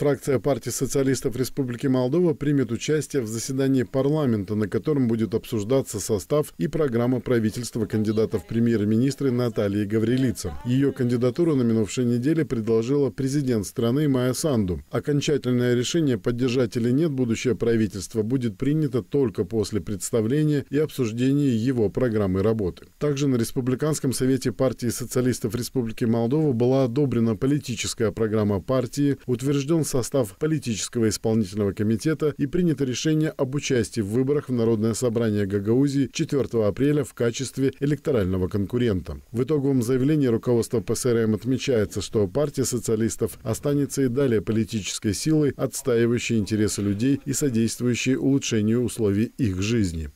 Фракция партии социалистов Республики Молдова примет участие в заседании парламента, на котором будет обсуждаться состав и программа правительства кандидатов премьер-министры Натальи Гаврилица. Ее кандидатуру на минувшей неделе предложила президент страны Майя Санду. Окончательное решение, поддержать или нет будущее правительство, будет принято только после представления и обсуждения его программы работы. Также на Республиканском совете партии социалистов Республики Молдова была одобрена политическая программа партии, утвержден состав политического исполнительного комитета и принято решение об участии в выборах в Народное собрание Гагаузии 4 апреля в качестве электорального конкурента. В итоговом заявлении руководства ПСРМ отмечается, что партия социалистов останется и далее политической силой, отстаивающей интересы людей и содействующей улучшению условий их жизни.